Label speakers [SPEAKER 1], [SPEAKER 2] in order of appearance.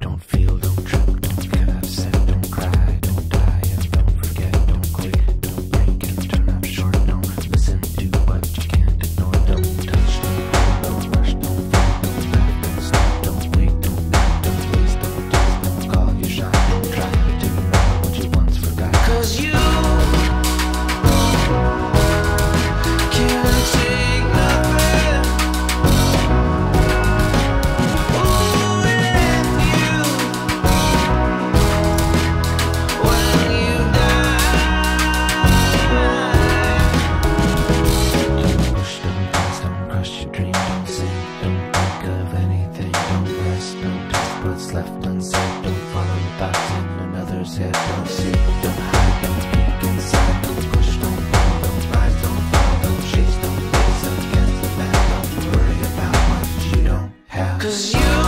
[SPEAKER 1] Don't feel, what's left unsaid Don't follow your thoughts in another's head. Don't see. don't hide, don't speak inside. Don't push, don't pull, don't rise, don't fall Don't chase, don't face up against the man Don't worry about what you don't have. Cause you